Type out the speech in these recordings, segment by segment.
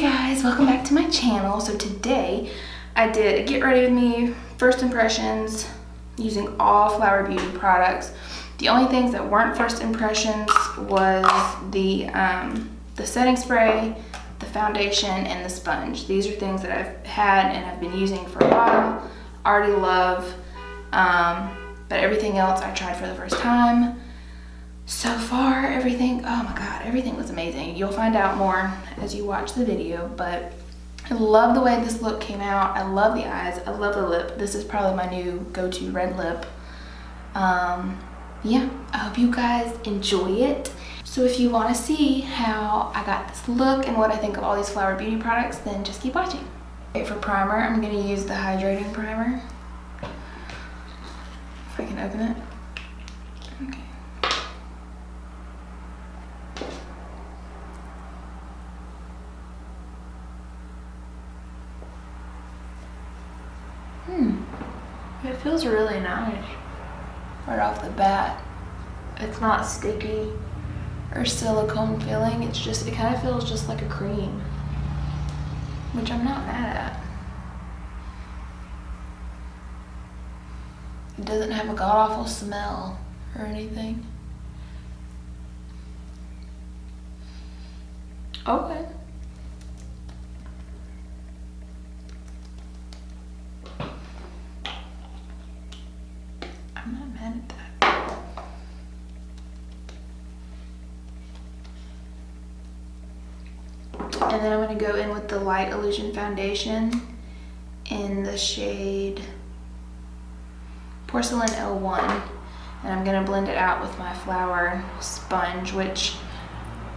guys welcome back to my channel. So today I did a get ready with me first impressions using all flower beauty products. The only things that weren't first impressions was the um, the setting spray the foundation and the sponge. These are things that I've had and I've been using for a while. Already love um, but everything else I tried for the first time so far everything oh my god everything was amazing. You'll find out more as you watch the video but I love the way this look came out. I love the eyes. I love the lip. This is probably my new go-to red lip. Um yeah I hope you guys enjoy it. So if you want to see how I got this look and what I think of all these flower beauty products then just keep watching. Okay, for primer. I'm going to use the hydrating primer. If I can open it. Okay Hmm. It feels really nice right off the bat. It's not sticky or silicone feeling. It's just, it kind of feels just like a cream, which I'm not mad at. It doesn't have a god awful smell or anything. Okay. I'm not mad at that. And then I'm going to go in with the Light Illusion Foundation in the shade Porcelain 01. And I'm to blend it out with my flower sponge, which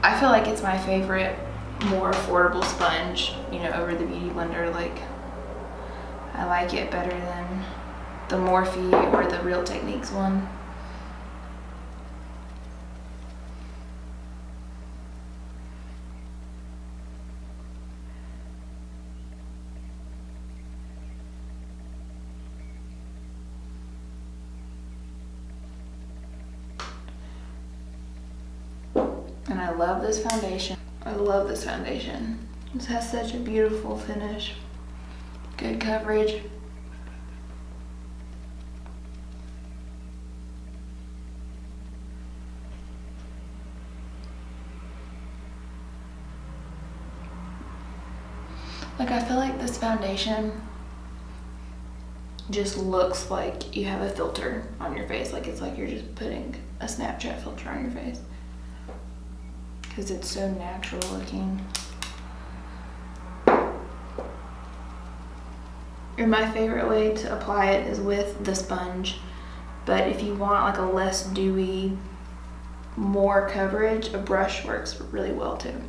I feel like it's my favorite, more affordable sponge, you know, over the Beauty Blender. Like, I like it better than the Morphe or the Real Techniques one. And I love this foundation. I love this foundation. This has such a beautiful finish. Good coverage. Like I feel like this foundation just looks like you have a filter on your face. Like it's like you're just putting a Snapchat filter on your face. Because it's so natural looking. And my favorite way to apply it is with the sponge. But if you want like a less dewy, more coverage, a brush works really well too.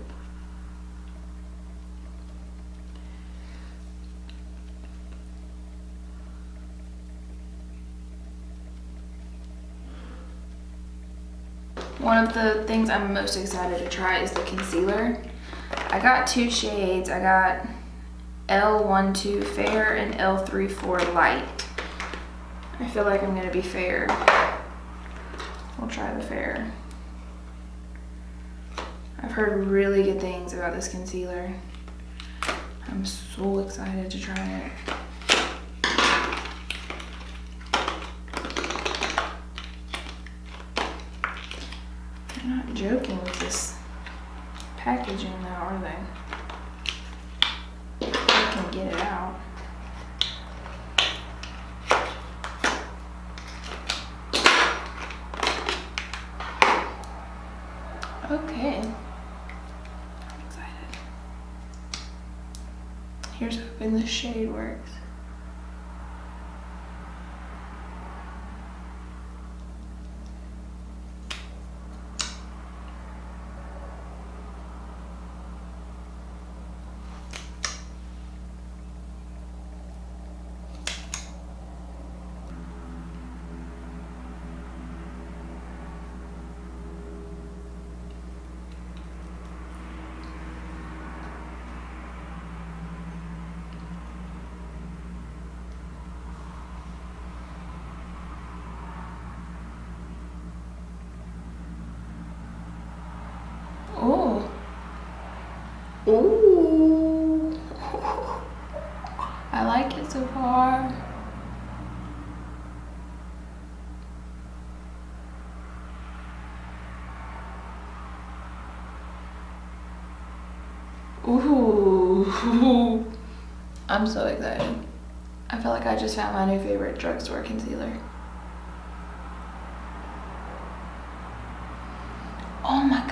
One of the things I'm most excited to try is the concealer. I got two shades. I got L12 Fair and L34 Light. I feel like I'm gonna be fair. We'll try the fair. I've heard really good things about this concealer. I'm so excited to try it. They're not joking with this packaging now, are they? I can get it out. Okay. I'm excited. Here's hoping the Ooh. I like it so far. Ooh. I'm so excited. I feel like I just found my new favorite drugstore concealer. Oh my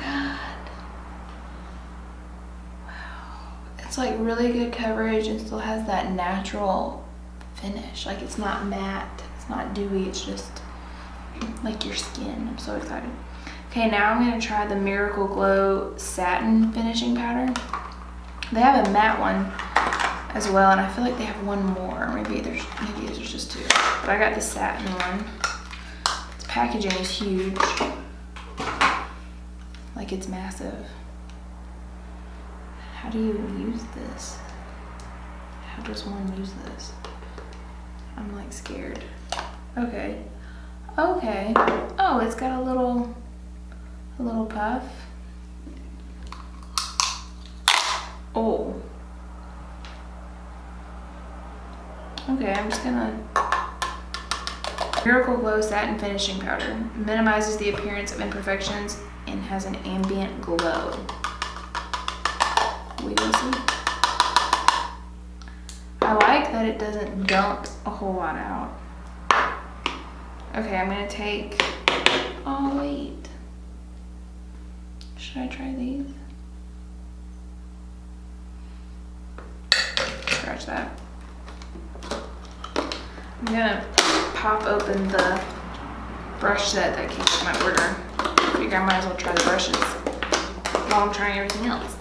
like really good coverage and still has that natural finish. Like it's not matte, it's not dewy, it's just like your skin. I'm so excited. Okay, now I'm gonna try the Miracle Glow Satin Finishing Powder. They have a matte one as well, and I feel like they have one more. Maybe there's maybe there's just two. But I got the satin one. Its packaging is huge. Like it's massive. How do you use this? How does one use this? I'm like scared. Okay. Okay. Oh, it's got a little a little puff. Oh. Okay, I'm just gonna... Miracle Glow Satin Finishing Powder. Minimizes the appearance of imperfections and has an ambient glow. I like that it doesn't dump a whole lot out. Okay, I'm gonna take... Oh, wait. Should I try these? Scratch that. I'm gonna pop open the brush set that came with my order. I Figure I might as well try the brushes while I'm trying everything else.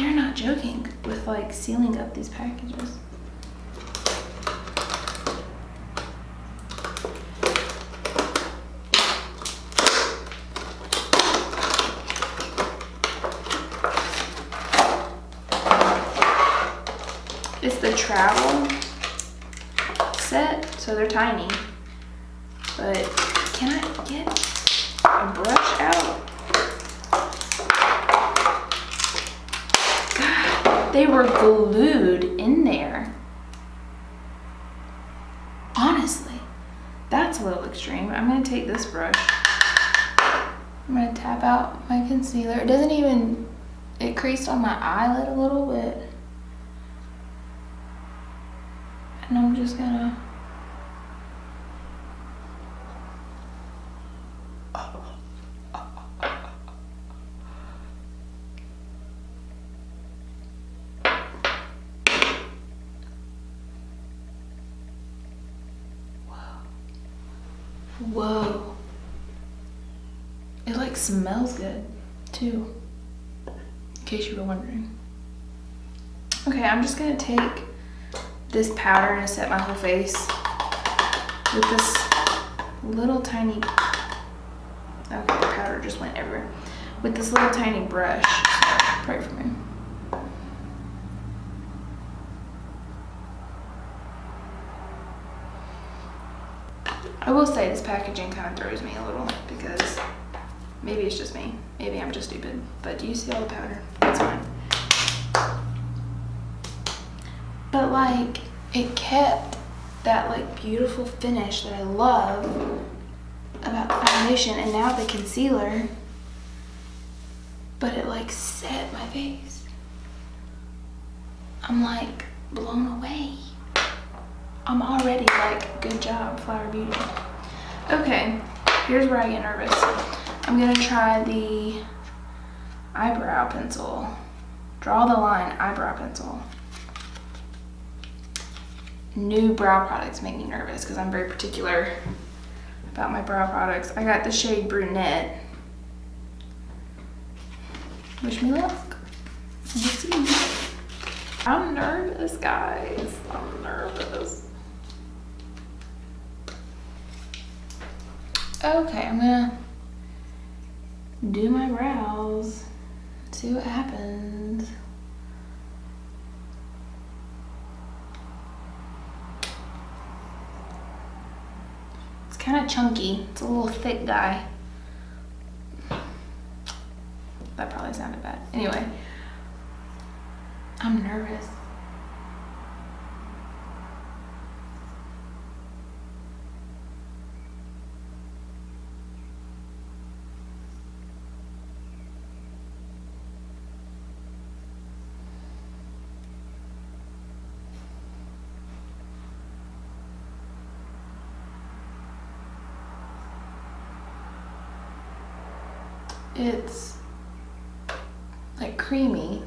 They're not joking with like sealing up these packages. It's the travel set, so they're tiny. But can I get a brush out? God, they were glued in there. Honestly, that's a little extreme. I'm gonna take this brush. I'm gonna tap out my concealer. It doesn't even, it creased on my eyelid a little bit. and I'm just gonna Whoa. It like smells good too. In case you were wondering. Okay, I'm just gonna take this powder and set my whole face with this little tiny, okay, powder just went everywhere. With this little tiny brush, pray for me. Will say this packaging kind of throws me a little because maybe it's just me. Maybe I'm just stupid. But do you see all the powder? That's fine. But like, it kept that like beautiful finish that I love about the foundation and now the concealer. But it like set my face. I'm like blown away. I'm already like, good job, Flower Beauty. Okay, here's where I get nervous. I'm gonna try the eyebrow pencil. Draw the line eyebrow pencil new brow products make me nervous because I'm very particular about my brow products. I got the shade Brunette. Wish me luck. Let's see. I'm nervous, guys. I'm nervous. Okay, I'm gonna do my brows, see what happens. It's kind of chunky. It's a little thick guy. That probably sounded bad. Anyway, I'm nervous. it's like creamy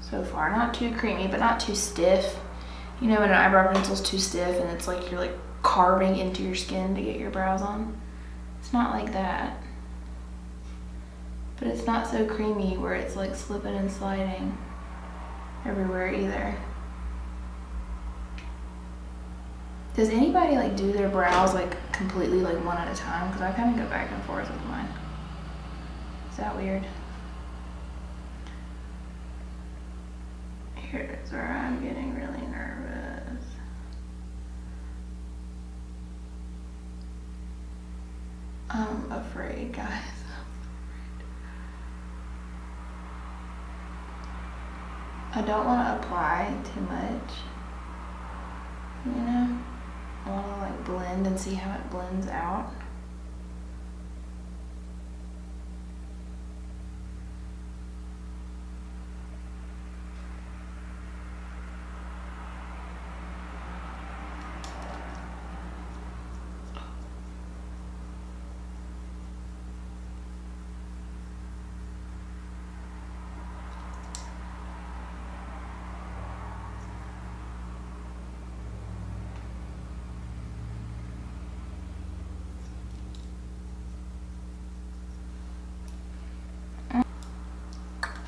so far. Not too creamy, but not too stiff. You know when an eyebrow pencil's too stiff and it's like you're like carving into your skin to get your brows on? It's not like that. But it's not so creamy where it's like slipping and sliding everywhere either. Does anybody like do their brows like completely like one at a time? Because I kind of go back and forth with mine. Is that weird? Here's where I'm getting really nervous. I'm afraid, guys. I don't want to apply too much, you know? I want to like blend and see how it blends out.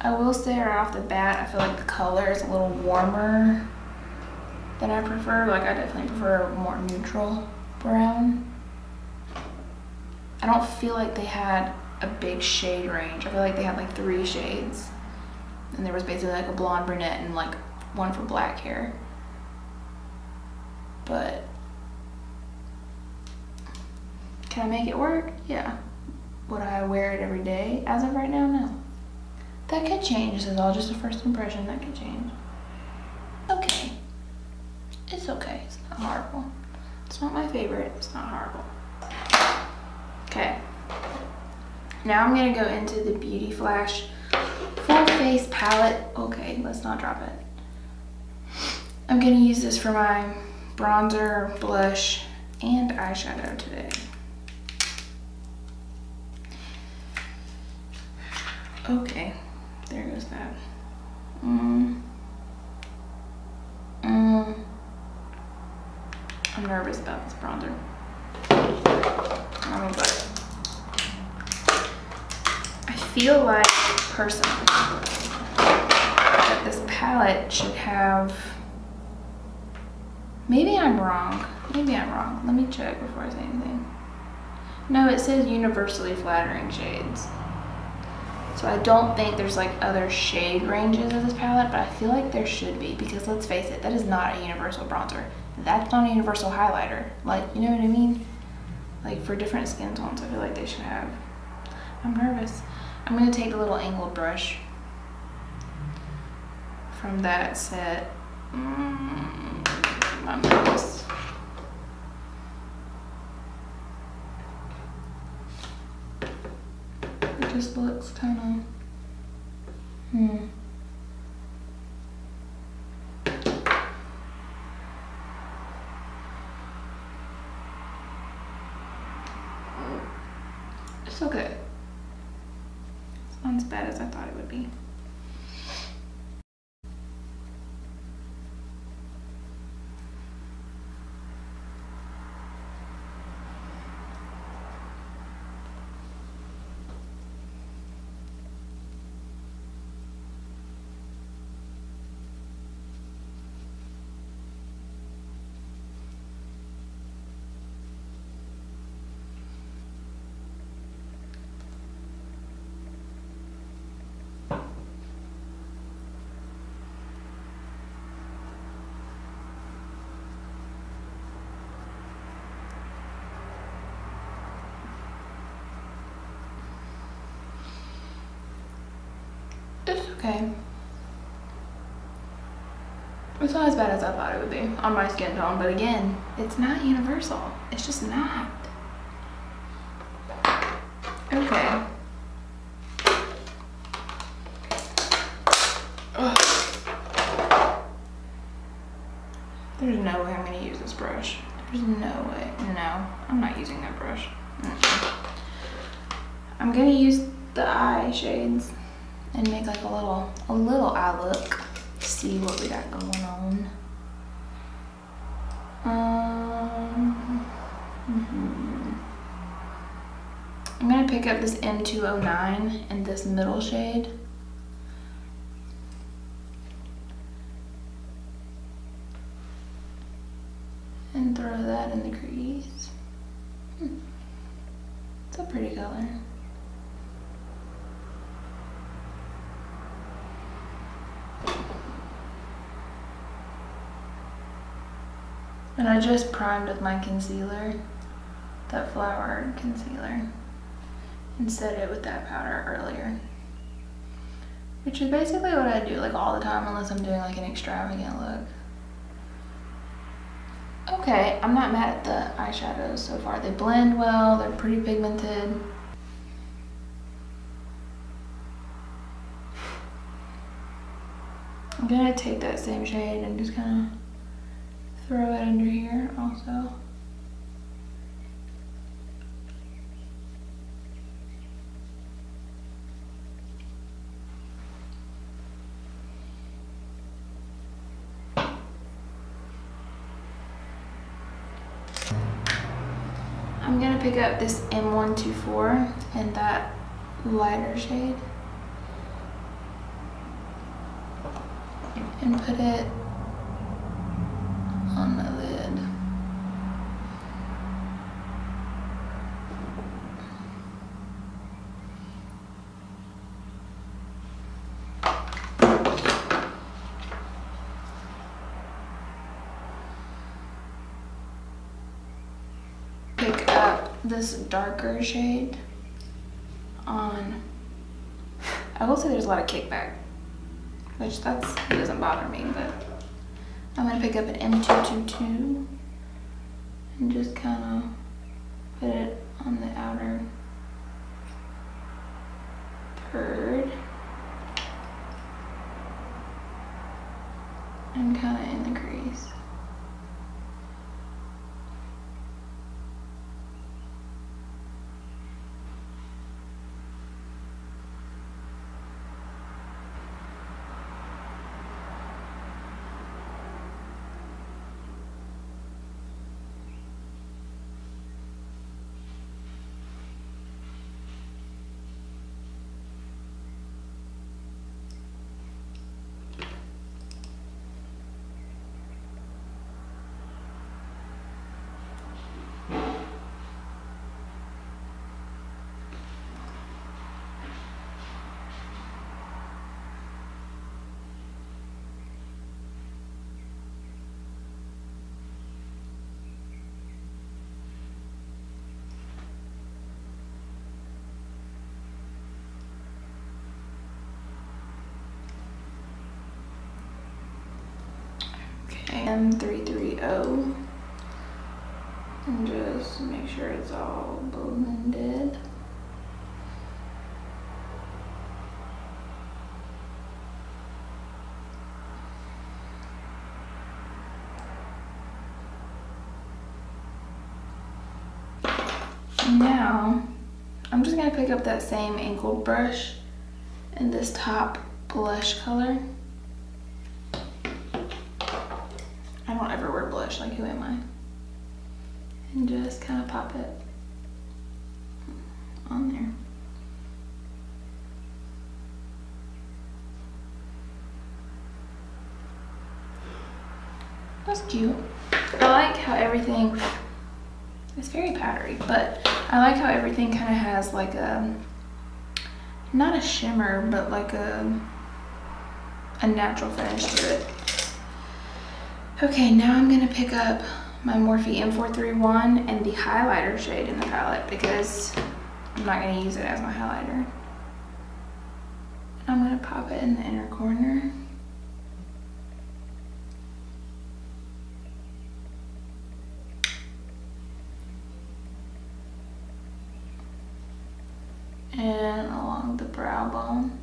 I will say right off the bat, I feel like the color is a little warmer than I prefer. Like I definitely prefer a more neutral brown. I don't feel like they had a big shade range. I feel like they had like three shades. And there was basically like a blonde brunette and like one for black hair. But can I make it work? Yeah. Would I wear it every day? As of right now, no. That could change. This is all just a first impression. That could change. Okay. It's okay. It's not horrible. It's not my favorite. It's not horrible. Okay. Now I'm going to go into the Beauty Flash Full Face Palette. Okay, let's not drop it. I'm going to use this for my bronzer, blush, and eyeshadow today. Okay. There goes that. Mm. Mm. I'm nervous about this bronzer. I I feel like, personally, that this palette should have, maybe I'm wrong. Maybe I'm wrong. Let me check before I say anything. No, it says universally flattering shades. So I don't think there's like other shade ranges of this palette, but I feel like there should be because let's face it, that is not a universal bronzer. That's not a universal highlighter. Like, you know what I mean? Like for different skin tones, I feel like they should have. I'm nervous. I'm gonna take the little angled brush from that set. Mm, I'm nervous. Looks kind of, hmm. It's okay. It's not as bad as I thought it would be. Okay. It's not as bad as I thought it would be on my skin tone, but again, it's not universal. It's just not. Okay. 209 in this middle shade. And throw that in the crease. Hmm. It's a pretty color. And I just primed with my concealer, that flower concealer and set it with that powder earlier. Which is basically what I do like all the time unless I'm doing like an extravagant look. Okay, I'm not mad at the eyeshadows so far. They blend well, they're pretty pigmented. I'm gonna take that same shade and just kind of throw it under here also. I'm gonna pick up this M124 in that lighter shade and put it on the lid. Pick up this darker shade on, I will say there's a lot of kickback, which that's, it doesn't bother me, but I'm gonna pick up an M222 and just kind of put it on the outer third and kind of in the crease. M330 and just make sure it's all blended. Now, I'm just gonna pick up that same angled brush in this top blush color. Don't ever wear blush, like who am I? And just kind of pop it on there. That's cute. I like how everything, it's very powdery, but I like how everything kind of has like a, not a shimmer, but like a, a natural finish to it. Okay, now I'm gonna pick up my Morphe M431 and the highlighter shade in the palette because I'm not gonna use it as my highlighter. I'm gonna pop it in the inner corner. And along the brow bone.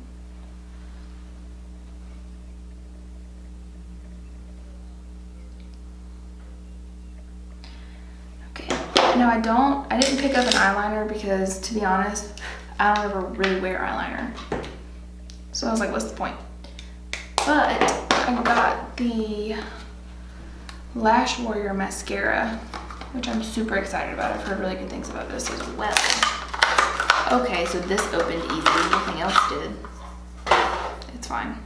No, I don't. I didn't pick up an eyeliner because, to be honest, I don't ever really wear eyeliner. So I was like, what's the point? But I got the Lash Warrior Mascara, which I'm super excited about. I've heard really good things about this as well. Okay, so this opened easy. Nothing else did. It's fine.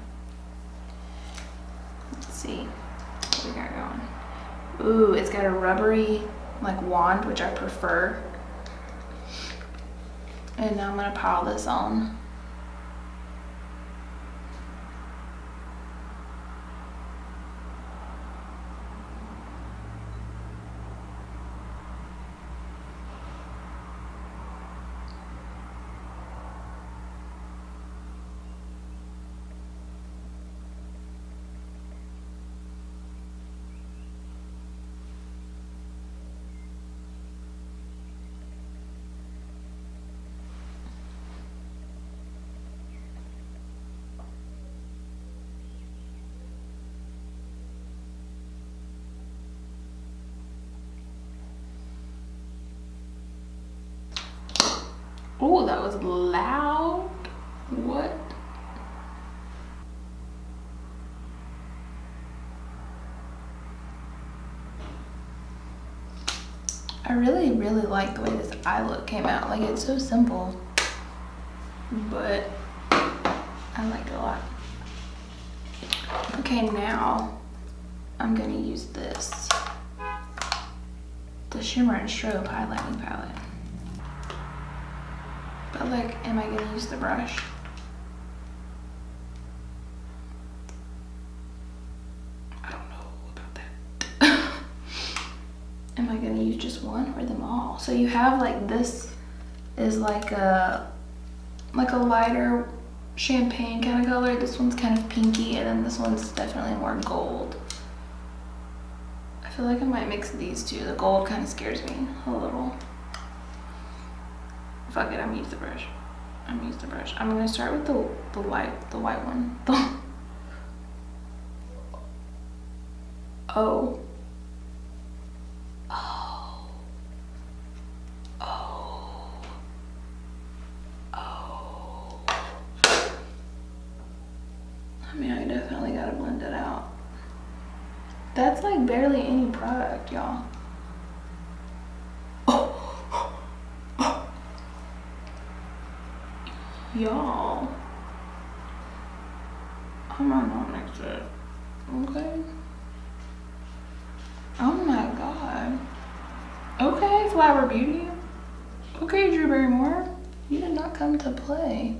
Let's see what we got going. Ooh, it's got a rubbery like wand, which I prefer. And now I'm gonna pile this on. Oh, that was loud. What? I really, really like the way this eye look came out. Like, it's so simple, but I like it a lot. Okay, now I'm gonna use this, the Shimmer and Strobe highlighting palette. Like, am I gonna use the brush? I don't know about that. am I gonna use just one or them all? So you have like this is like a like a lighter champagne kind of color. This one's kind of pinky and then this one's definitely more gold. I feel like I might mix these two. The gold kind of scares me a little. Fuck it, I'm gonna use the brush. I'm gonna use the brush. I'm gonna start with the the white the white one. oh. Oh. Oh. Oh. I mean, I definitely gotta blend it out. That's like barely any product, y'all. Y'all. I'm not next to it. Okay. Oh my god. Okay, Flower Beauty. Okay, Drew Barrymore. You did not come to play.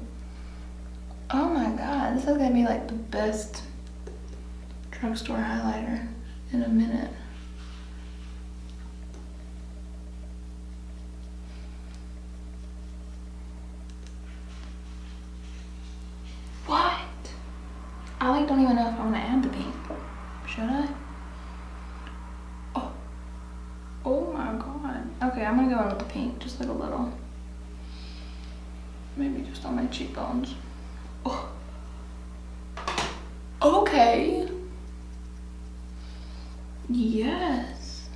Oh my god, this is gonna be like the best drugstore highlighter in a minute. Don't even know if I want to add the pink. Should I? Oh. Oh my god. Okay, I'm gonna go in with the pink, just like a little. Maybe just on my cheekbones. Oh. Okay. Yes.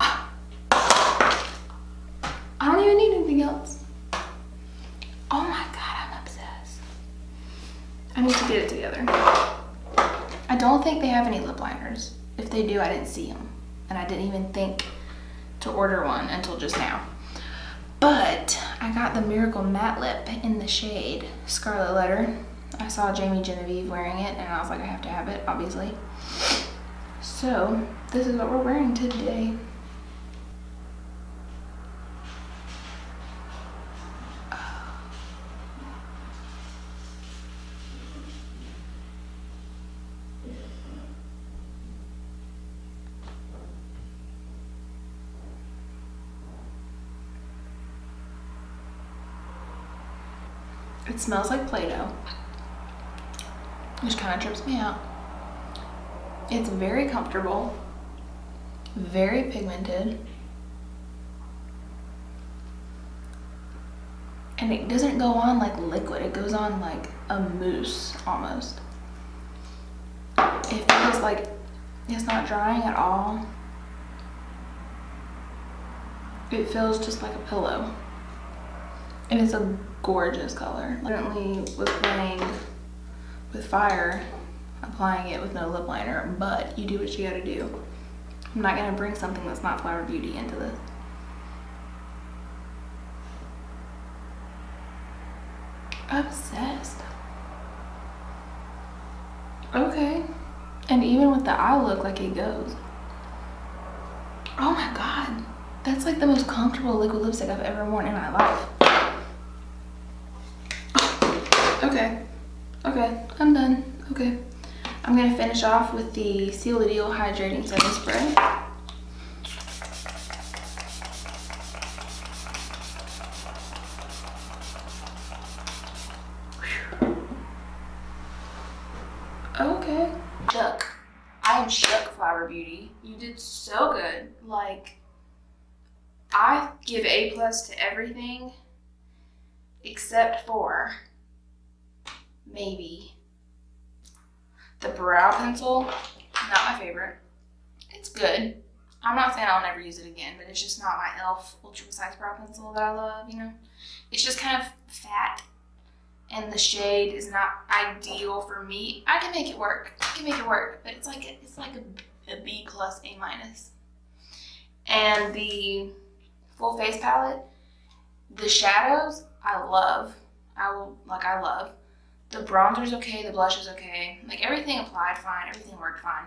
I don't even need anything else. I need to get it together. I don't think they have any lip liners. If they do, I didn't see them. And I didn't even think to order one until just now. But I got the Miracle Matte Lip in the shade Scarlet Letter. I saw Jamie Genevieve wearing it and I was like, I have to have it, obviously. So this is what we're wearing today. It smells like Play-Doh, which kind of trips me out. It's very comfortable, very pigmented, and it doesn't go on like liquid. It goes on like a mousse almost. It feels like it's not drying at all. It feels just like a pillow. And it's a gorgeous color. Currently was playing with fire, applying it with no lip liner, but you do what you gotta do. I'm not gonna bring something that's not Flower Beauty into this. Obsessed. Okay. And even with the eye look, like it goes. Oh my God. That's like the most comfortable liquid lipstick I've ever worn in my life. Okay. Okay. I'm done. Okay. I'm going to finish off with the Seal the Deal Hydrating Setting Spray. Okay. Shook. I am shook, Flower Beauty. You did so good. Like, I give A plus to everything except for maybe the brow pencil. Not my favorite. It's good. I'm not saying I'll never use it again, but it's just not my e.l.f. Ultra Precise Brow Pencil that I love, you know? It's just kind of fat and the shade is not ideal for me. I can make it work. I can make it work, but it's like a, it's like a, a B plus, A minus. And the full face palette, the shadows I love. I will like I love. The bronzer's okay, the blush is okay. Like everything applied fine, everything worked fine.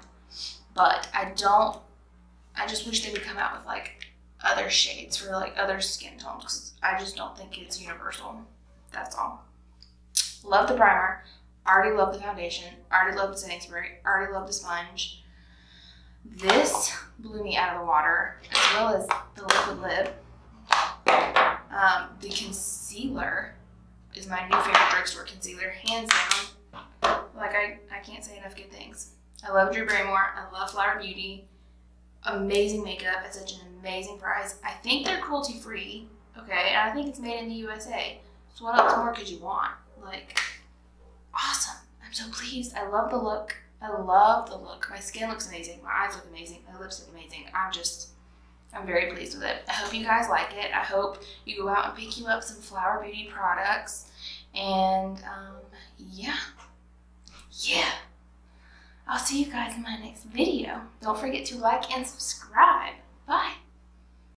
But I don't. I just wish they would come out with like other shades for like other skin tones because I just don't think it's universal. That's all. Love the primer. Already love the foundation. Already love the setting spray. Already love the sponge. This blew me out of the water, as well as the liquid lip. Um, the concealer is my new favorite drugstore concealer, hands down. Like I, I can't say enough good things. I love Drew Barrymore. I love Flower Beauty. Amazing makeup at such an amazing price. I think they're cruelty free. Okay, and I think it's made in the USA. So what else more could you want? Like, awesome. I'm so pleased. I love the look. I love the look. My skin looks amazing. My eyes look amazing. My lips look amazing. I'm just, I'm very pleased with it. I hope you guys like it. I hope you go out and pick you up some Flower Beauty products. And um, yeah, yeah. I'll see you guys in my next video. Don't forget to like and subscribe.